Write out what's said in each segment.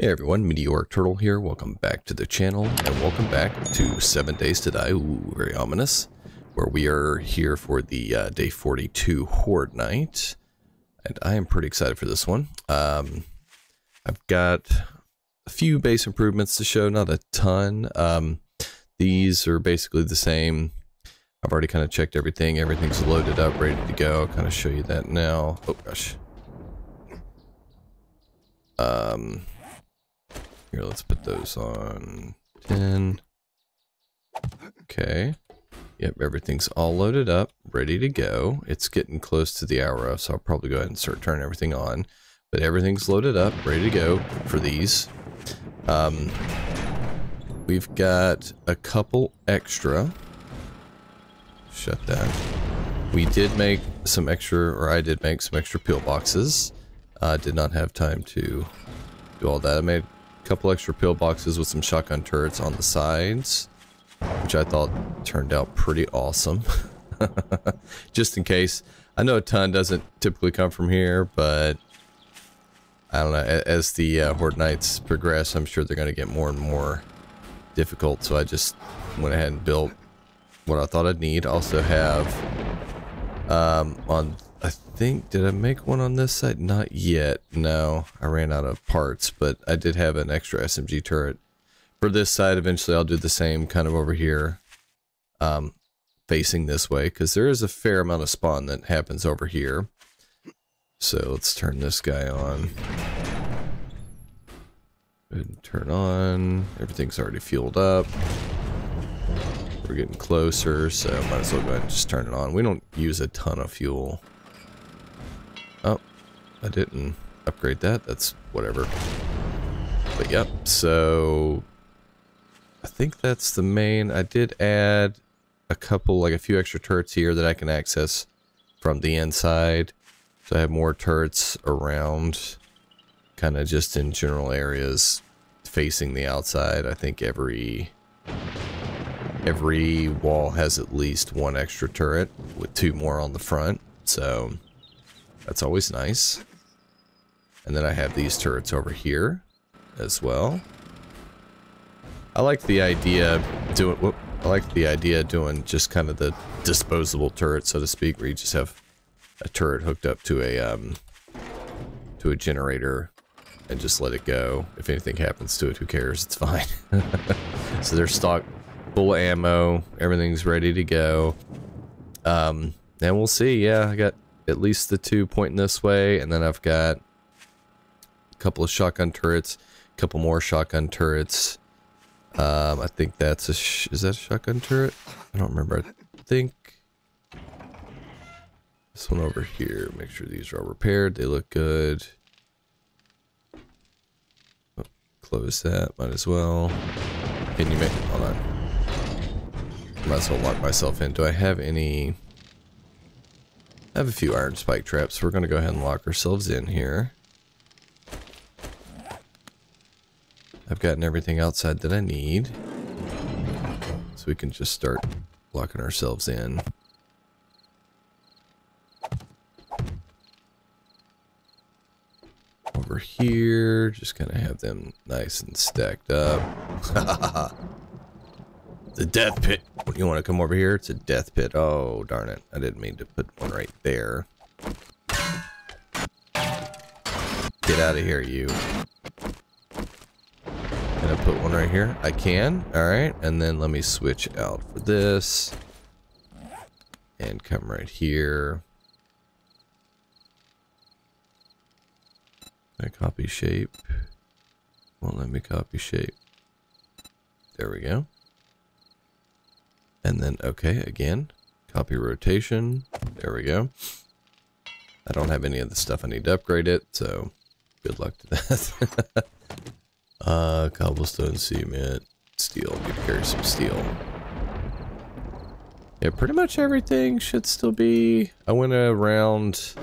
Hey everyone, Meteoric Turtle here. Welcome back to the channel, and welcome back to 7 Days to Die. Ooh, very ominous. Where we are here for the uh, Day 42 Horde Night. And I am pretty excited for this one. Um, I've got a few base improvements to show, not a ton. Um, these are basically the same. I've already kind of checked everything. Everything's loaded up, ready to go. I'll kind of show you that now. Oh gosh. Um, here, let's put those on 10. Okay. Yep, everything's all loaded up, ready to go. It's getting close to the hour so I'll probably go ahead and start turning everything on. But everything's loaded up, ready to go for these. Um, we've got a couple extra. Shut that. We did make some extra, or I did make some extra pillboxes. I uh, did not have time to do all that. I made couple extra pillboxes with some shotgun turrets on the sides, which I thought turned out pretty awesome. Just in case. I know a ton doesn't typically come from here, but I don't know. As the uh, Horde Nights progress, I'm sure they're going to get more and more difficult, so I just went ahead and built what I thought I'd need. Also have um, on I think, did I make one on this side? Not yet. No, I ran out of parts, but I did have an extra SMG turret. For this side, eventually I'll do the same kind of over here, um, facing this way, because there is a fair amount of spawn that happens over here. So let's turn this guy on. and turn on. Everything's already fueled up. We're getting closer, so might as well go ahead and just turn it on. We don't use a ton of fuel. I didn't upgrade that. That's whatever. But yep, so I think that's the main. I did add a couple, like a few extra turrets here that I can access from the inside. So I have more turrets around, kind of just in general areas facing the outside. I think every every wall has at least one extra turret with two more on the front. So that's always nice. And then I have these turrets over here as well. I like the idea doing whoop, I like the idea doing just kind of the disposable turret, so to speak, where you just have a turret hooked up to a um to a generator and just let it go. If anything happens to it, who cares? It's fine. so they're stocked full ammo, everything's ready to go. Um and we'll see. Yeah, I got at least the two pointing this way, and then I've got couple of shotgun turrets, a couple more shotgun turrets. Um, I think that's a is that a shotgun turret? I don't remember. I think this one over here. Make sure these are all repaired. They look good. Oh, close that. Might as well. Can you make? Hold on. Might as well lock myself in. Do I have any? I have a few iron spike traps. We're going to go ahead and lock ourselves in here. I've gotten everything outside that I need. So we can just start locking ourselves in. Over here, just kind of have them nice and stacked up. The death pit. You want to come over here? It's a death pit. Oh, darn it. I didn't mean to put one right there. Get out of here, you. Can I put one right here? I can. Alright. And then let me switch out for this. And come right here. I copy shape. Won't let me copy shape. There we go. And then, okay, again, copy rotation. There we go. I don't have any of the stuff I need to upgrade it, so good luck to that. uh, cobblestone, cement, steel. Need to carry some steel. Yeah, pretty much everything should still be... I went around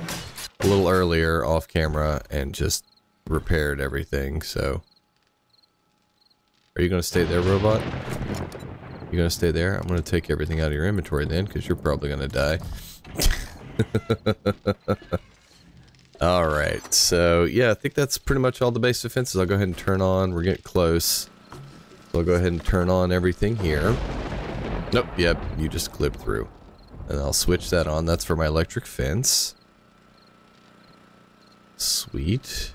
a little earlier off camera and just repaired everything, so... Are you going to stay there, robot? You gonna stay there? I'm gonna take everything out of your inventory then, because you're probably gonna die. Alright, so yeah, I think that's pretty much all the base defenses. I'll go ahead and turn on. We're getting close. So I'll go ahead and turn on everything here. Nope, yep, you just clip through. And I'll switch that on. That's for my electric fence. Sweet.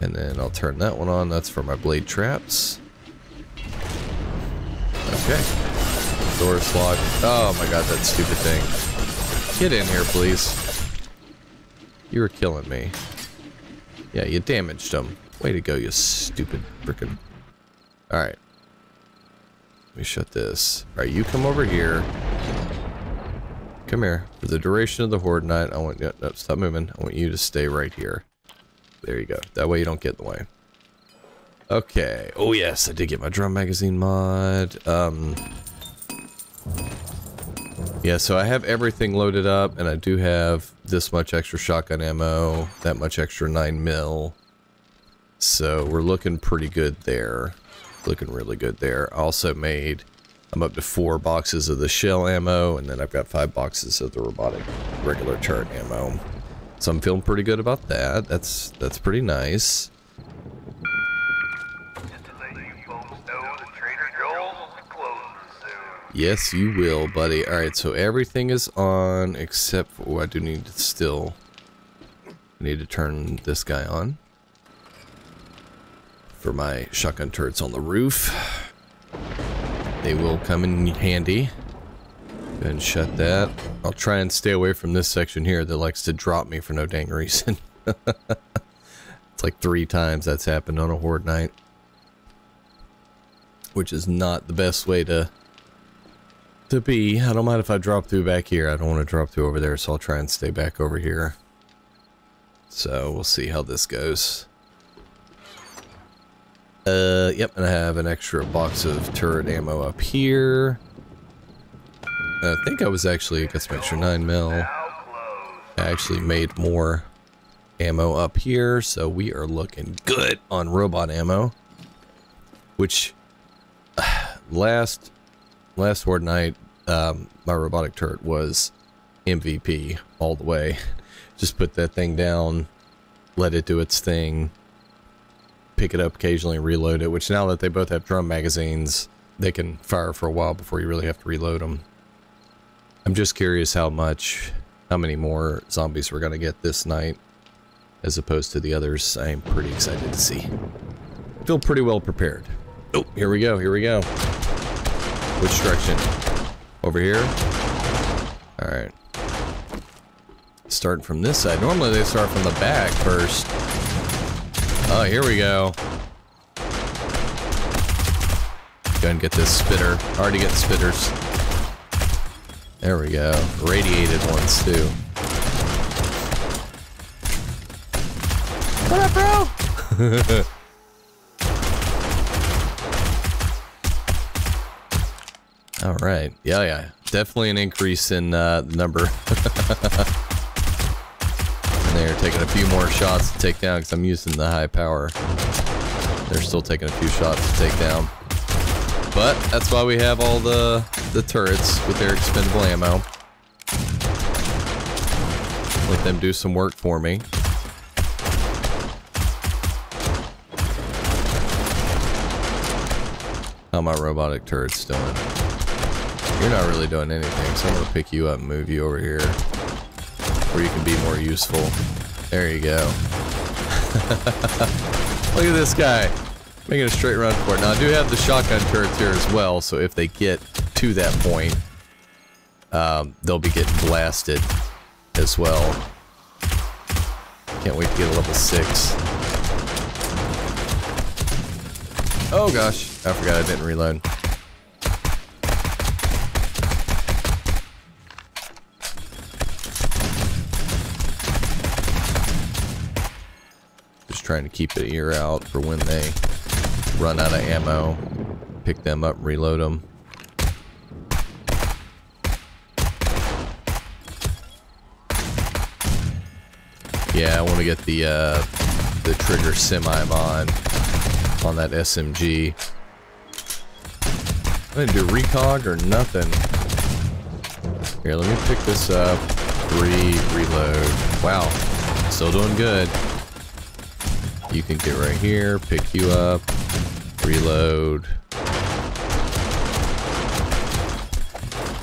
And then I'll turn that one on. That's for my blade traps. Okay. Door's locked. Oh my god, that stupid thing. Get in here, please. You were killing me. Yeah, you damaged them. Way to go, you stupid frickin'. Alright. Let me shut this. Alright, you come over here. Come here. For the duration of the Horde Night, I want... No, no, stop moving. I want you to stay right here. There you go. That way you don't get in the way. Okay. Oh, yes, I did get my drum magazine mod. Um... Yeah, so I have everything loaded up, and I do have this much extra shotgun ammo, that much extra 9 mil. So we're looking pretty good there. Looking really good there. Also made, I'm up to four boxes of the shell ammo, and then I've got five boxes of the robotic regular turret ammo. So I'm feeling pretty good about that. That's that's pretty nice. Yes, you will, buddy. Alright, so everything is on except for... Oh, I do need to still... Need to turn this guy on. For my shotgun turrets on the roof. They will come in handy. Go and shut that. I'll try and stay away from this section here that likes to drop me for no dang reason. it's like three times that's happened on a horde night. Which is not the best way to to be. I don't mind if I drop through back here. I don't want to drop through over there, so I'll try and stay back over here. So we'll see how this goes. Uh, yep, and I have an extra box of turret ammo up here. I think I was actually, got some extra 9 mil. I actually made more ammo up here, so we are looking good on robot ammo. Which, last last Horde Night, um, my robotic turret was MVP all the way. Just put that thing down, let it do its thing, pick it up occasionally, reload it, which now that they both have drum magazines, they can fire for a while before you really have to reload them. I'm just curious how much, how many more zombies we're going to get this night as opposed to the others. I am pretty excited to see. Feel pretty well prepared. Oh, here we go, here we go. Which direction? Over here? Alright. Starting from this side. Normally they start from the back first. Oh, here we go. Go and get this spitter. Already getting spitters. There we go. Radiated ones, too. What up, bro? All right. Yeah, yeah. Definitely an increase in uh, the number. and they're taking a few more shots to take down because I'm using the high power. They're still taking a few shots to take down. But that's why we have all the, the turrets with their expendable ammo. Let them do some work for me. How my robotic turrets doing? You're not really doing anything, so I'm gonna pick you up and move you over here. Where you can be more useful. There you go. Look at this guy. Making a straight run for it. Now I do have the shotgun turrets here as well, so if they get to that point, um, they'll be getting blasted as well. Can't wait to get a level 6. Oh gosh, I forgot I didn't reload. Trying to keep an ear out for when they run out of ammo. Pick them up, reload them. Yeah, I want to get the uh, the trigger semi mod on that SMG. I didn't do recog or nothing. Here, let me pick this up. Three reload. Wow, Still doing good. You can get right here, pick you up, reload.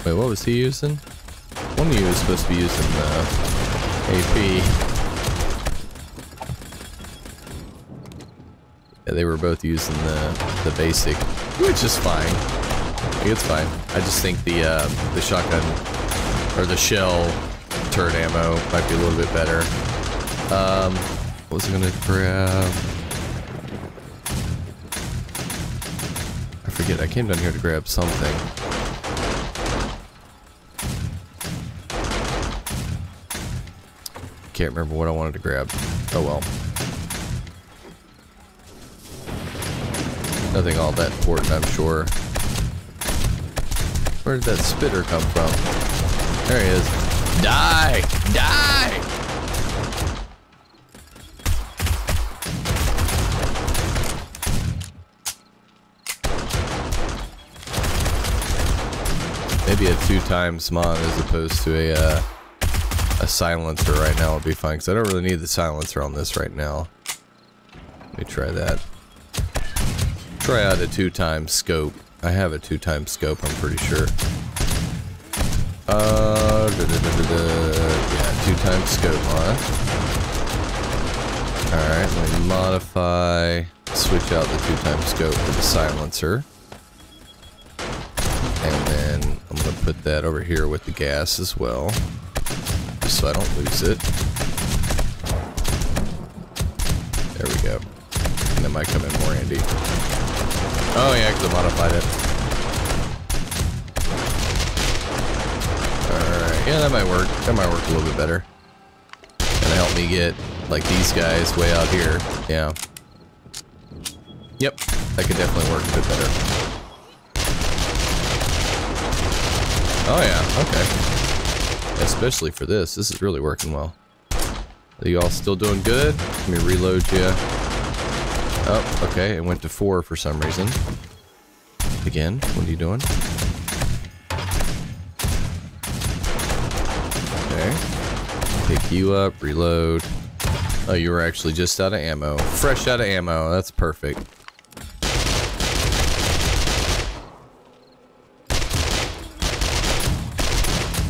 Wait, what was he using? One of you was supposed to be using uh, AP. Yeah, they were both using the the basic, which is fine. It's fine. I just think the uh, the shotgun or the shell turret ammo might be a little bit better. Um, was gonna grab? I forget. I came down here to grab something. Can't remember what I wanted to grab. Oh well. Nothing all that important, I'm sure. Where did that spitter come from? There he is. Die! Die! Maybe a two times mon as opposed to a uh, a silencer right now would be fine because I don't really need the silencer on this right now. Let me try that. Try out a two times scope. I have a two times scope, I'm pretty sure. Uh, da, da, da, yeah, two times scope on. Alright, let me modify, switch out the two times scope for the silencer. And then I'm going to put that over here with the gas as well, so I don't lose it. There we go. And that might come in more handy. Oh yeah, because I modified it. Alright, yeah, that might work. That might work a little bit better. Gonna help me get, like, these guys way out here. Yeah. Yep, that could definitely work a bit better. Oh yeah, okay. Especially for this, this is really working well. Are you all still doing good? Let me reload you. Oh, okay, it went to four for some reason. Again, what are you doing? Okay. Pick you up, reload. Oh, you were actually just out of ammo. Fresh out of ammo, that's perfect.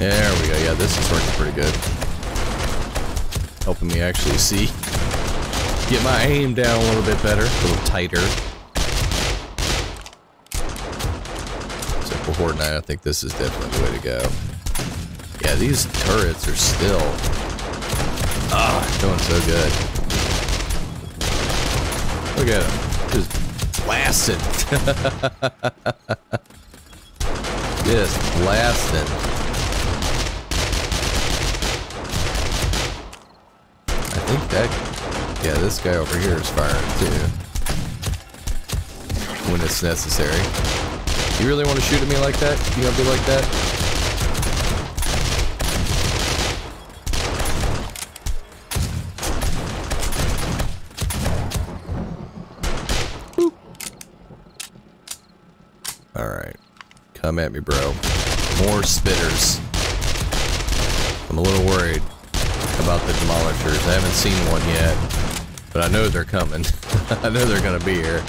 There we go. Yeah, this is working pretty good. Helping me actually see. Get my aim down a little bit better. A little tighter. So for Night, I think this is definitely the way to go. Yeah, these turrets are still... Ah, doing so good. Look at them. Just blasting. Just blasting. Think that, yeah, this guy over here is firing too. When it's necessary. You really want to shoot at me like that? You gonna be like that? Come at me, bro. More spitters. I'm a little worried about the demolishers. I haven't seen one yet, but I know they're coming. I know they're gonna be here.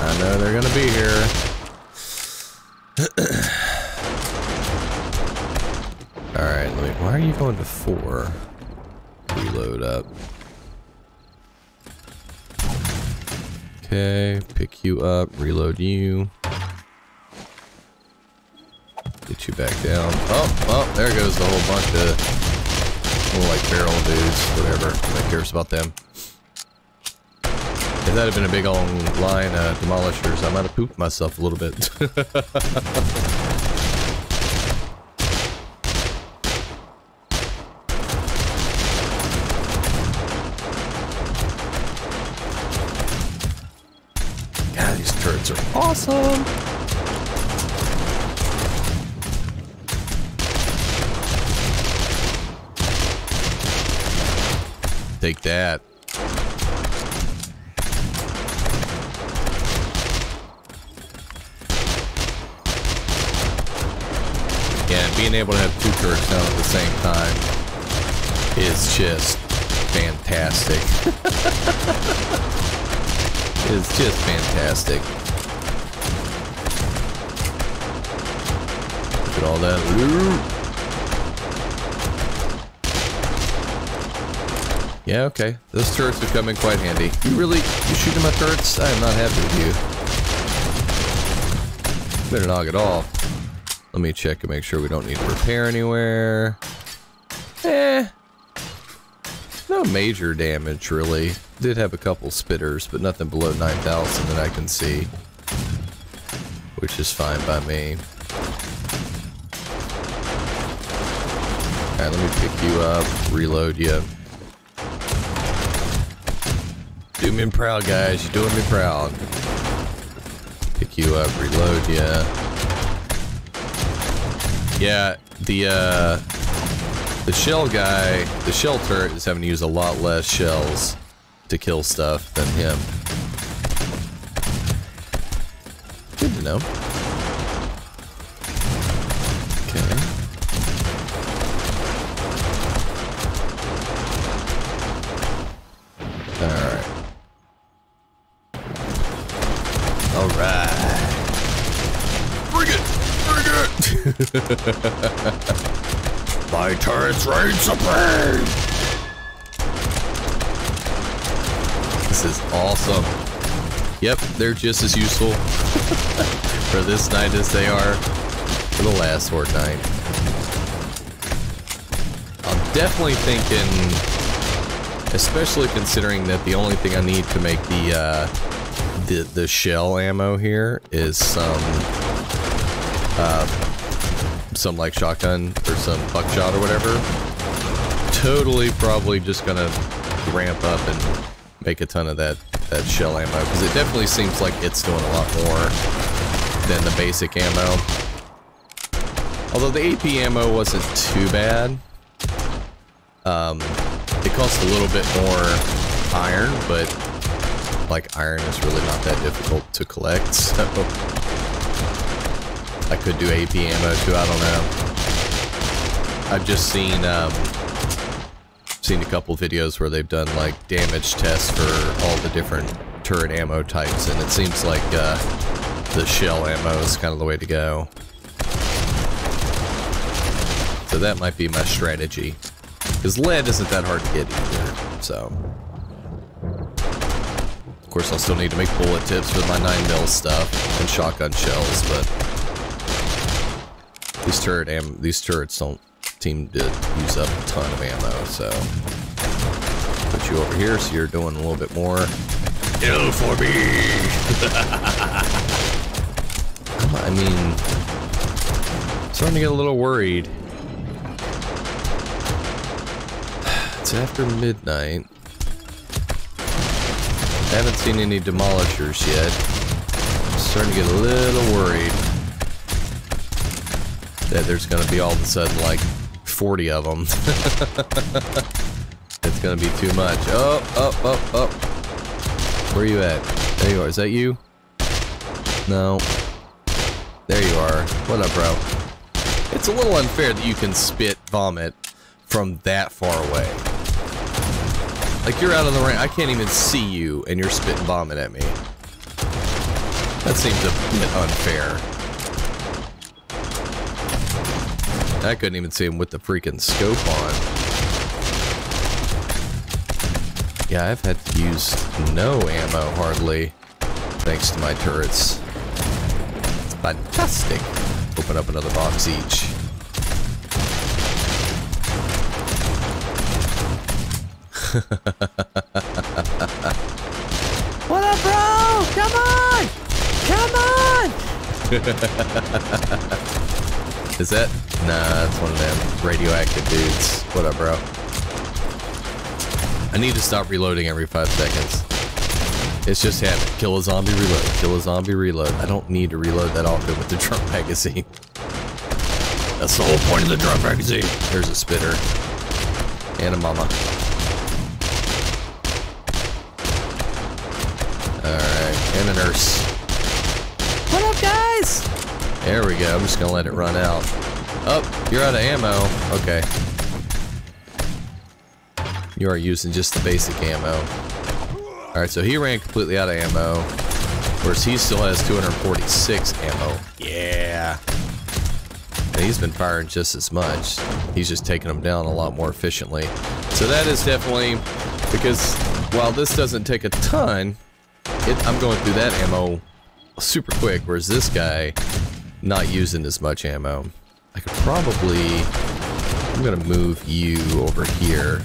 I know they're gonna be here. Alright, why are you going to four? You up, reload you. Get you back down. Oh, oh, there goes the whole bunch of little like barrel dudes, whatever. Nobody cares about them. If that had been a big long line of demolishers, I might have pooped myself a little bit. Yeah, okay. Those turrets have come in quite handy. You really, you shooting my turrets? I am not happy with you. Better knock it off. Let me check and make sure we don't need to repair anywhere. Eh. No major damage, really. Did have a couple spitters, but nothing below 9,000 that I can see. Which is fine by me. Alright, let me pick you up, reload you. Do me proud, guys. You're doing me proud. Pick you up, reload ya. Yeah, the uh, the shell guy, the shell turret is having to use a lot less shells to kill stuff than him. Good to know. Supreme! This is awesome. Yep, they're just as useful for this night as they are for the last Horde Night. I'm definitely thinking, especially considering that the only thing I need to make the uh, the the shell ammo here is some uh, some like shotgun or some buckshot or whatever, totally probably just gonna ramp up and make a ton of that, that shell ammo, because it definitely seems like it's doing a lot more than the basic ammo. Although the AP ammo wasn't too bad. Um, it costs a little bit more iron, but like iron is really not that difficult to collect, so I could do AP ammo too, I don't know. I've just seen, um, seen a couple videos where they've done like damage tests for all the different turret ammo types, and it seems like uh, the shell ammo is kind of the way to go. So that might be my strategy. Because lead isn't that hard to get either, so... Of course, I'll still need to make bullet tips with my 9mm stuff and shotgun shells, but these turret am these turrets don't seem did use up a ton of ammo, so put you over here so you're doing a little bit more. Ill for me. I mean, starting to get a little worried. It's after midnight. I haven't seen any demolishers yet. I'm starting to get a little worried that there's going to be all of a sudden like 40 of them. it's to be too much. Oh, oh, oh, oh. Where are you at? There you are. Is that you? No. There you are. What up, bro? It's a little unfair that you can spit vomit from that far away. Like, you're out of the rain. I can't even see you, and you're spitting vomit at me. That seems a bit unfair. I couldn't even see him with the freaking scope on. Yeah, I've had to use no ammo, hardly, thanks to my turrets. It's fantastic. Open up another box each. what up, bro? Come on! Come on! Is that? Nah, that's one of them radioactive dudes. What up, bro? I need to stop reloading every five seconds. It's just habit. Kill a zombie, reload. Kill a zombie, reload. I don't need to reload that often with the drum magazine. That's the whole point of the drum magazine. There's a spitter. And a mama. Alright, and a nurse. What up, guys? There we go. I'm just going to let it run out. Oh, you're out of ammo. Okay. You are using just the basic ammo. Alright, so he ran completely out of ammo. Of course, he still has 246 ammo. Yeah. And he's been firing just as much. He's just taking them down a lot more efficiently. So that is definitely... Because while this doesn't take a ton, it, I'm going through that ammo super quick, whereas this guy not using as much ammo. I could probably... I'm gonna move you over here.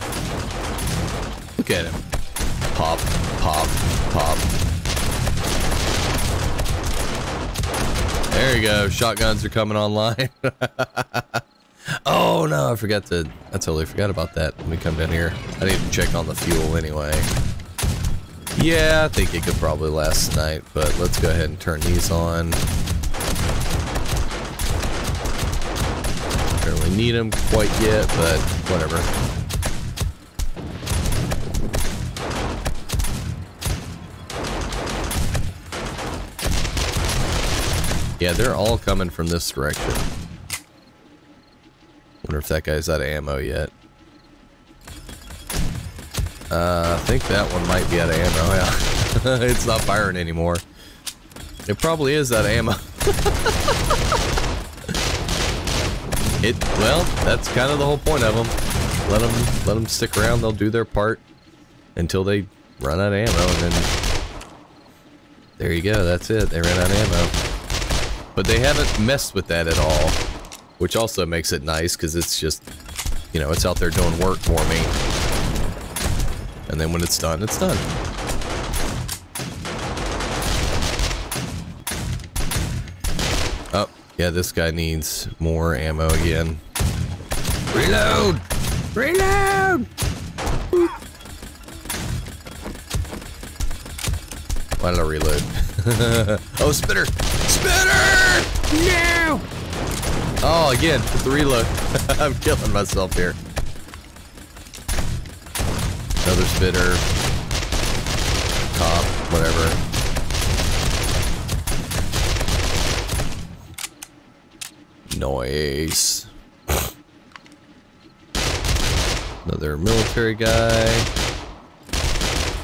Look at him. Pop, pop, pop. There you go. Shotguns are coming online. oh no, I forgot to... I totally forgot about that. Let me come down here. I to check on the fuel anyway. Yeah, I think it could probably last tonight, but let's go ahead and turn these on. Need them quite yet, but whatever. Yeah, they're all coming from this direction. Wonder if that guy's out of ammo yet. Uh, I think that one might be out of ammo, yeah. it's not firing anymore. It probably is out of ammo. it, well, that's kind of the whole point of them. Let them, let them stick around, they'll do their part until they run out of ammo, and then there you go, that's it, they ran out of ammo. But they haven't messed with that at all, which also makes it nice because it's just, you know, it's out there doing work for me. And then when it's done, it's done. Yeah, this guy needs more ammo again. Reload! Reload! Why did I reload? oh, spitter! Spitter! No! Oh, again, the reload. I'm killing myself here. Another spitter. Top, whatever. Noise. Another military guy.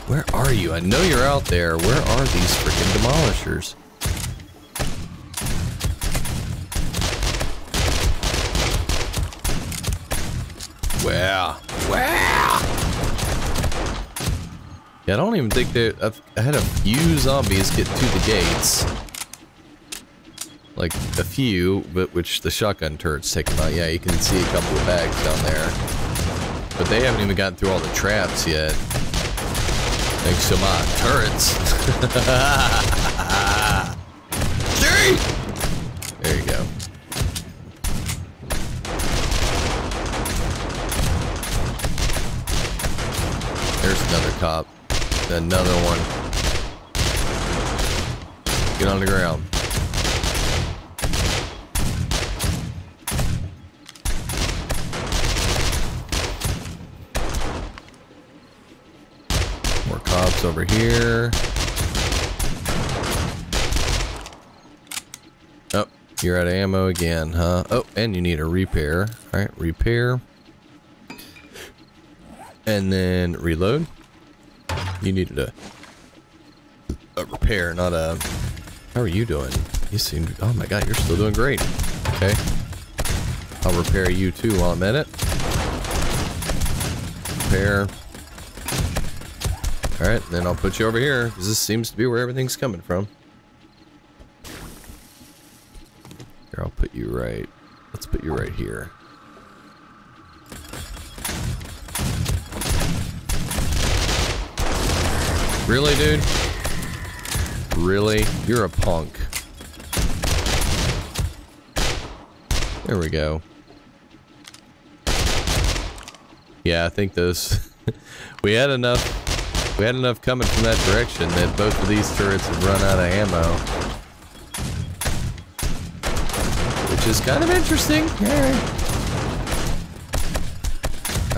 Where are you? I know you're out there. Where are these freaking demolishers? Where? Where? Yeah, I don't even think that I've, I had a few zombies get to the gates. Like a few, but which the shotgun turrets take them out. Yeah, you can see a couple of bags down there. But they haven't even gotten through all the traps yet. Thanks to my turrets. there you go. There's another cop. Another one. Get on the ground. Over here. Oh, you're out of ammo again, huh? Oh, and you need a repair. Alright, repair. And then reload. You needed a, a repair, not a... How are you doing? You seem... Oh my god, you're still doing great. Okay. I'll repair you too while I'm at it. Repair. Alright, then I'll put you over here, because this seems to be where everything's coming from. Here, I'll put you right... Let's put you right here. Really, dude? Really? You're a punk. There we go. Yeah, I think those... we had enough we had enough coming from that direction that both of these turrets have run out of ammo. Which is kind of interesting. Yeah.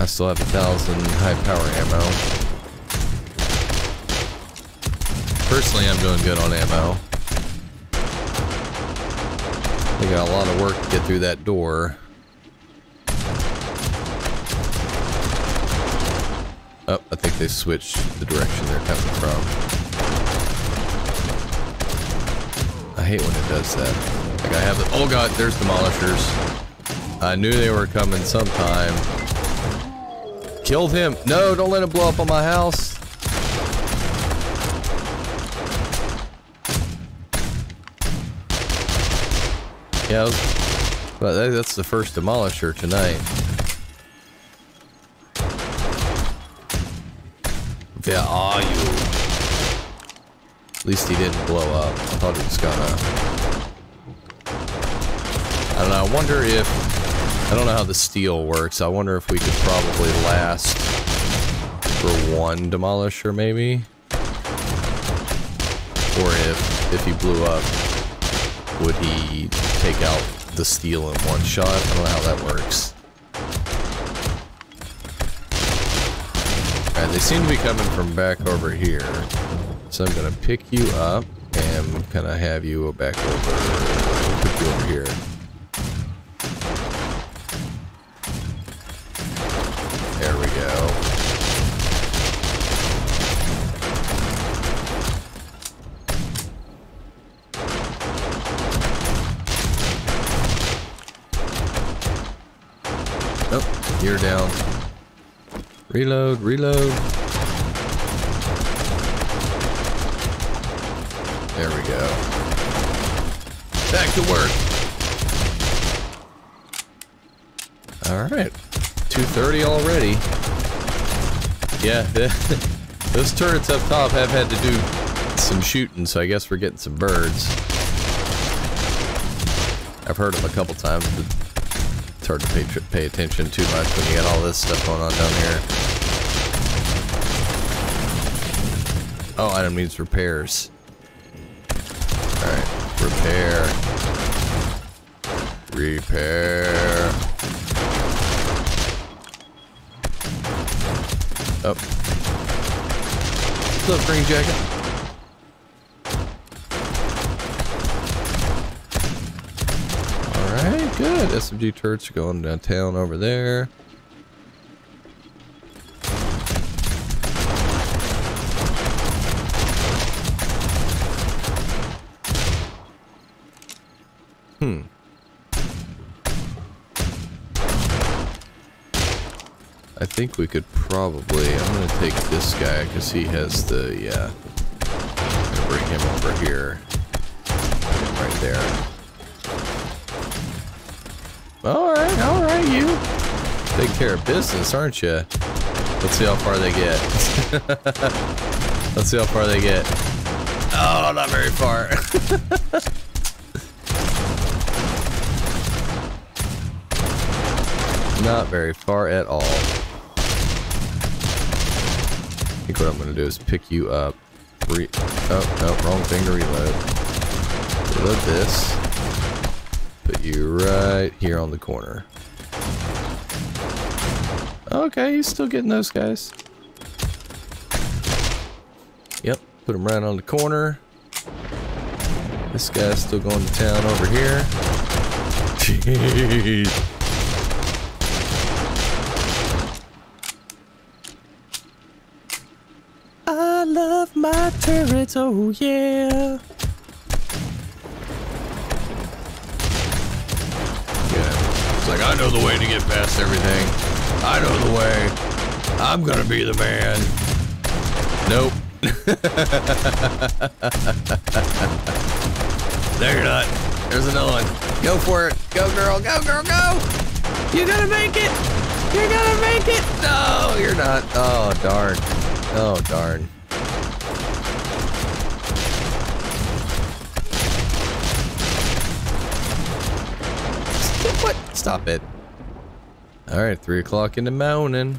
I still have a thousand high power ammo. Personally, I'm doing good on ammo. I got a lot of work to get through that door. Oh, I think they switched the direction they're coming from. I hate when it does that. Like I have it. Oh god, there's demolishers. I knew they were coming sometime. Killed him. No, don't let him blow up on my house. Yeah, but that's the first demolisher tonight. At least he didn't blow up. I thought he was gonna. I don't know. I wonder if... I don't know how the steel works. I wonder if we could probably last for one demolisher, maybe? Or if, if he blew up, would he take out the steel in one shot? I don't know how that works. Alright, they seem to be coming from back over here. So I'm gonna pick you up and kind of have you back over, put you over here. There we go. Oh, you're down. Reload, reload. There we go. Back to work. Alright. 2.30 already. Yeah, those turrets up top have had to do some shooting, so I guess we're getting some birds. I've heard them a couple times, but it's hard to pay, pay attention too much when you got all this stuff going on down here. Oh, item needs repairs. Repair. Repair. Oh. What's up, green jacket? Alright, good. SMG turrets going downtown over there. Hmm. I think we could probably, I'm gonna take this guy because he has the, yeah. I'm bring him over here. Right there. Alright, alright, you. Take care of business, aren't you? Let's see how far they get. Let's see how far they get. Oh, not very far. Not very far at all. I think what I'm to do is pick you up. Re oh, no, wrong thing to reload. Reload this. Put you right here on the corner. Okay, he's still getting those guys. Yep, put him right on the corner. This guy's still going to town over here. Jeez. love my turrets, oh yeah. Yeah, it's like, I know the way to get past everything. I know the way. I'm gonna be the man. Nope. there you're not. There's another one. Go for it. Go, girl. Go, girl, go. You're gonna make it. You're gonna make it. No, you're not. Oh, darn. Oh, darn. What? Stop it. Alright, 3 o'clock in the morning.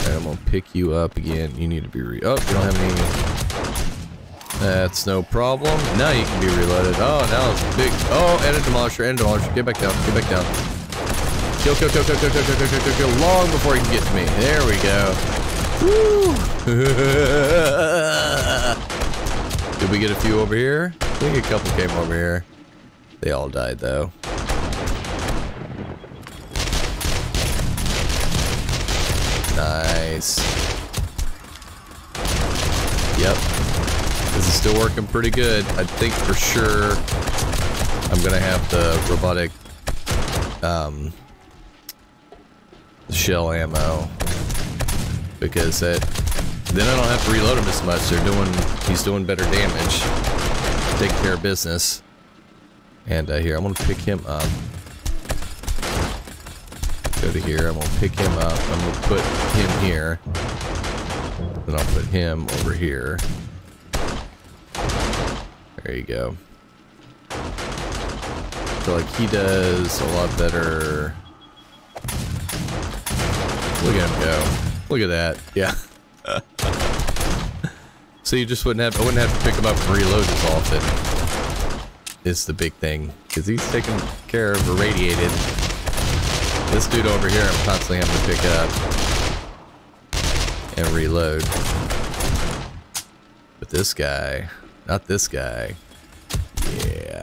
Alright, I'm gonna pick you up again. You need to be re- Oh, you don't have any... That's no problem. Now you can be reloaded. Oh, now it's big... Oh, and a demolisher, and a demolisher. Get back down, get back down. Kill, kill, kill, kill, kill, kill, kill, kill, kill, kill, kill, long before he can get to me. There we go. Woo! Did we get a few over here? I think a couple came over here. They all died though. Nice. Yep. This is still working pretty good. I think for sure I'm gonna have the robotic um, shell ammo because it then I don't have to reload him as much. They're doing he's doing better damage, Take care of business. And uh, here I'm gonna pick him up. Go to here. I'm gonna pick him up. I'm gonna put him here. Then I'll put him over here. There you go. Feel like he does a lot better. Look at him go. Look at that. Yeah. So you just wouldn't have I wouldn't have to pick him up and reload as often. Is the big thing. Because he's taken care of irradiated. This dude over here I'm constantly having to pick up and reload. But this guy, not this guy. Yeah.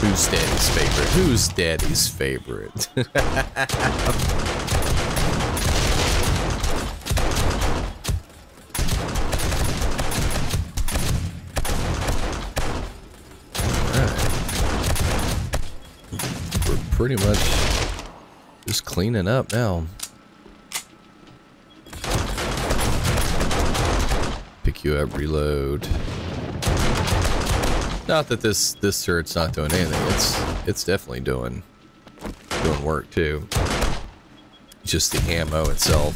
Who's daddy's favorite? Who's daddy's favorite? pretty much just cleaning up now. Pick you up, reload. Not that this this turret's not doing anything. It's it's definitely doing doing work too. Just the ammo itself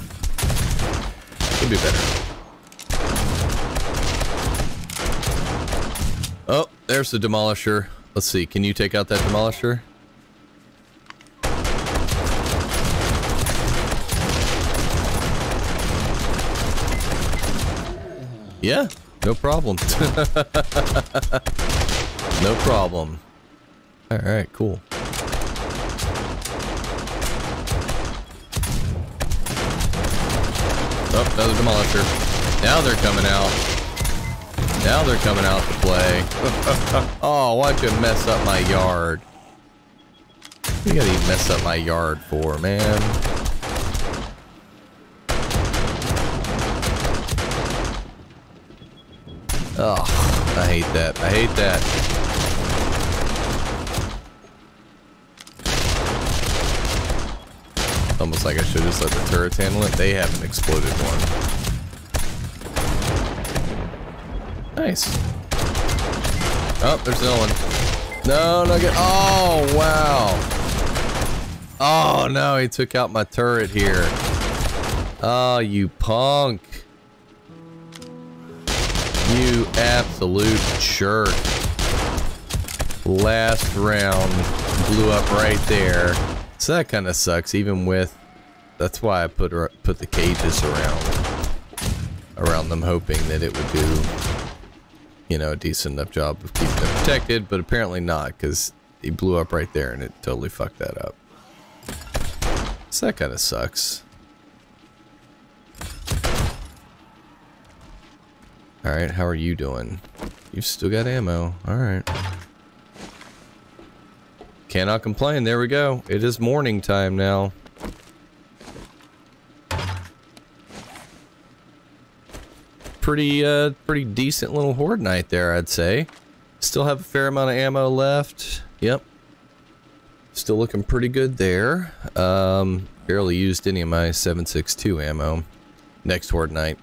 could be better. Oh, there's the demolisher. Let's see. Can you take out that demolisher? Yeah, no problem. no problem. Alright, cool. Oh, another demolisher. Now they're coming out. Now they're coming out to play. oh, why'd you mess up my yard? You gotta mess up my yard for, man? Oh, I hate that. I hate that. Almost like I should just let the turrets handle it. They haven't exploded one. Nice. Oh, there's another one. No, no, get. Oh, wow. Oh, no, he took out my turret here. Oh, you punk. You absolute jerk. Last round blew up right there. So that kind of sucks, even with... That's why I put put the cages around around them, hoping that it would do, you know, a decent enough job of keeping them protected, but apparently not, because he blew up right there and it totally fucked that up. So that kind of sucks. Alright, how are you doing? You've still got ammo. Alright. Cannot complain. There we go. It is morning time now. Pretty, uh, pretty decent little horde night there, I'd say. Still have a fair amount of ammo left. Yep. Still looking pretty good there. Um, barely used any of my 7.62 ammo. Next horde night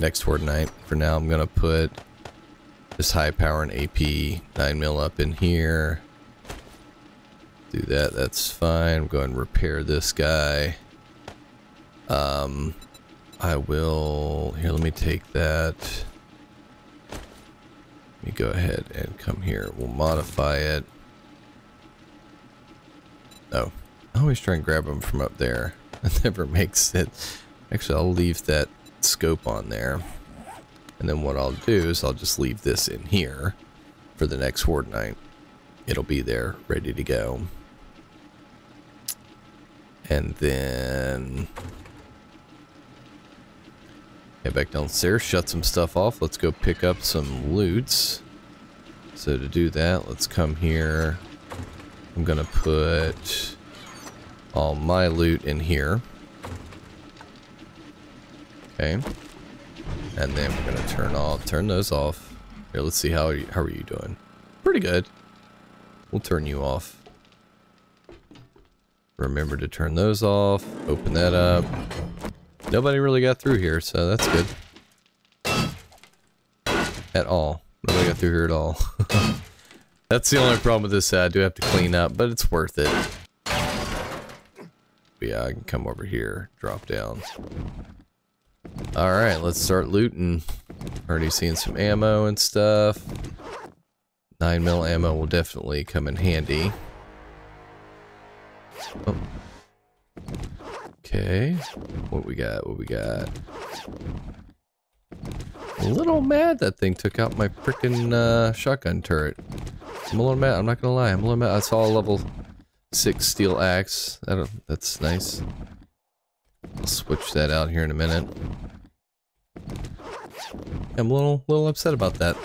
next horde night. For now, I'm going to put this high power and AP 9 mil up in here. Do that, that's fine. Go and repair this guy. Um, I will, here, let me take that. Let me go ahead and come here. We'll modify it. Oh, I always try and grab them from up there. That never makes it. Actually, I'll leave that scope on there. And then what I'll do is I'll just leave this in here for the next Horde Night. It'll be there, ready to go. And then... Head back downstairs, shut some stuff off. Let's go pick up some loots. So to do that, let's come here. I'm going to put all my loot in here. Okay. And then we're gonna turn off, turn those off. Here, let's see how are you, how are you doing? Pretty good. We'll turn you off. Remember to turn those off. Open that up. Nobody really got through here, so that's good. At all. Nobody got through here at all. that's the only problem with this set. I do have to clean up, but it's worth it. But yeah, I can come over here, drop down. Alright, let's start looting. Already seeing some ammo and stuff. 9 mil ammo will definitely come in handy. Oh. Okay. What we got? What we got? A little mad that thing took out my freaking uh, shotgun turret. I'm a little mad. I'm not gonna lie. I'm a little mad. I saw a level six steel axe. That that's nice. I'll switch that out here in a minute. I'm a little little upset about that.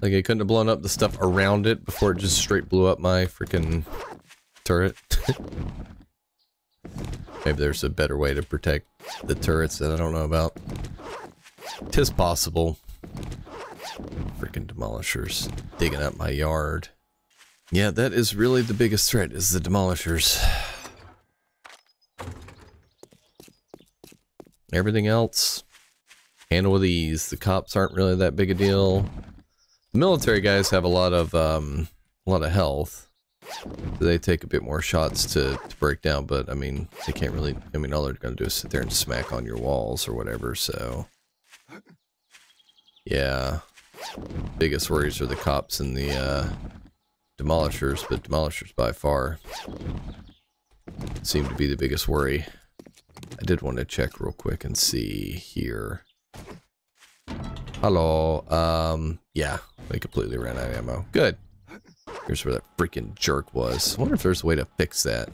Like I couldn't have blown up the stuff around it before it just straight blew up my freaking turret. Maybe there's a better way to protect the turrets that I don't know about. Tis possible. Freaking demolishers digging up my yard. Yeah, that is really the biggest threat is the demolishers. Everything else, handle with ease. The cops aren't really that big a deal. The military guys have a lot of um, a lot of health. They take a bit more shots to, to break down, but I mean, they can't really. I mean, all they're gonna do is sit there and smack on your walls or whatever. So, yeah, biggest worries are the cops and the uh, demolishers, but demolishers by far seem to be the biggest worry. I did want to check real quick and see here. Hello. Um, yeah, they completely ran out of ammo. Good. Here's where that freaking jerk was. I wonder if there's a way to fix that.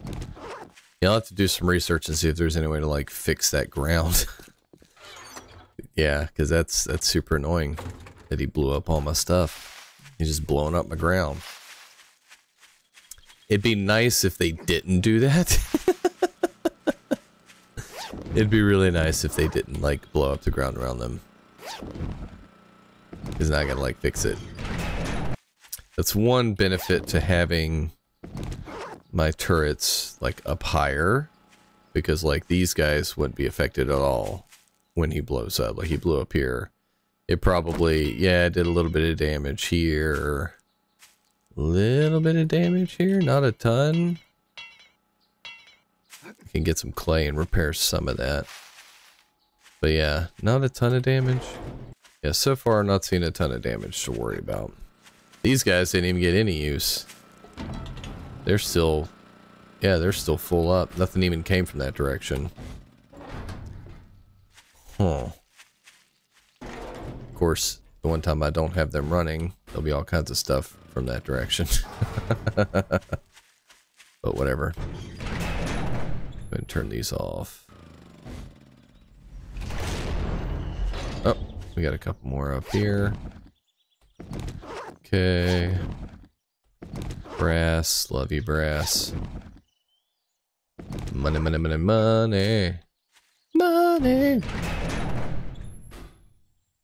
Yeah, I'll have to do some research and see if there's any way to, like, fix that ground. yeah, because that's, that's super annoying that he blew up all my stuff. He's just blowing up my ground. It'd be nice if they didn't do that. It'd be really nice if they didn't, like, blow up the ground around them. Because not I gotta, like, fix it. That's one benefit to having my turrets, like, up higher. Because, like, these guys wouldn't be affected at all when he blows up. Like, he blew up here. It probably, yeah, did a little bit of damage here. Little bit of damage here, not a ton can get some clay and repair some of that. But yeah, not a ton of damage. Yeah, so far not seeing a ton of damage to worry about. These guys didn't even get any use. They're still, yeah, they're still full up. Nothing even came from that direction. Huh. Of course, the one time I don't have them running, there'll be all kinds of stuff from that direction. but whatever and turn these off. Oh, we got a couple more up here. Okay. Brass, love you brass. Money, money, money, money. Money!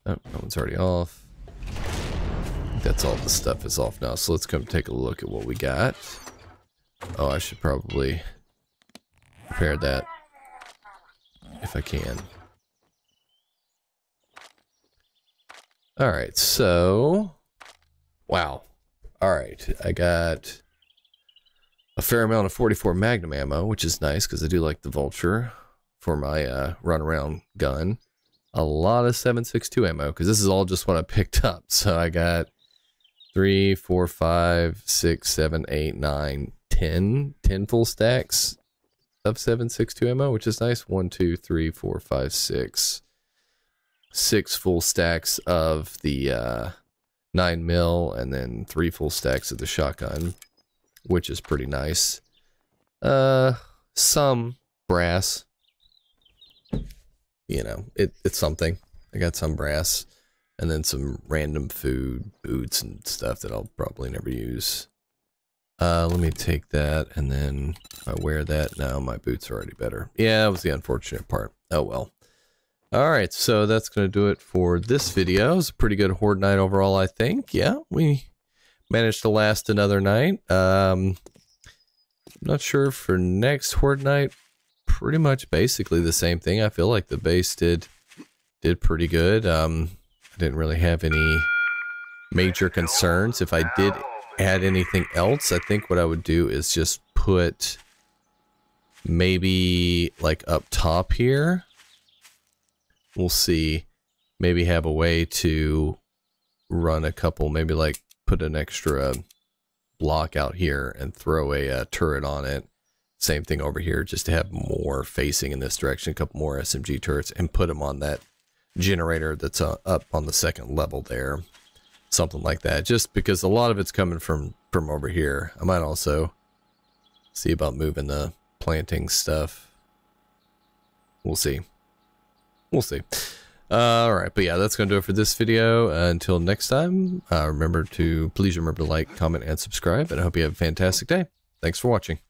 Oh, that one's already off. That's all the stuff is off now, so let's come take a look at what we got. Oh, I should probably repair that if I can. Alright, so... Wow. Alright, I got a fair amount of 44 Magnum ammo, which is nice because I do like the Vulture for my uh, run-around gun. A lot of 7.62 ammo because this is all just what I picked up. So I got three, four, five, six, seven, eight, nine, ten, ten full stacks of 7.62 ammo, which is nice. One, two, three, four, five, six. Six full stacks of the uh, 9 mil, and then three full stacks of the shotgun, which is pretty nice. Uh, some brass. You know, it, it's something. I got some brass, and then some random food, boots, and stuff that I'll probably never use. Uh, let me take that, and then I wear that. Now my boots are already better. Yeah, that was the unfortunate part. Oh well. All right, so that's going to do it for this video. It was a pretty good horde night overall, I think. Yeah, we managed to last another night. Um, not sure for next horde night. Pretty much basically the same thing. I feel like the base did did pretty good. Um, I didn't really have any major concerns. If I did add anything else, I think what I would do is just put maybe like up top here we'll see. Maybe have a way to run a couple, maybe like put an extra block out here and throw a, a uh, turret on it. Same thing over here, just to have more facing in this direction, a couple more SMG turrets, and put them on that generator that's uh, up on the second level there. Something like that, just because a lot of it's coming from, from over here. I might also see about moving the planting stuff. We'll see we'll see. Uh, all right, but yeah, that's going to do it for this video. Uh, until next time, uh, remember to please remember to like, comment, and subscribe. And I hope you have a fantastic day. Thanks for watching.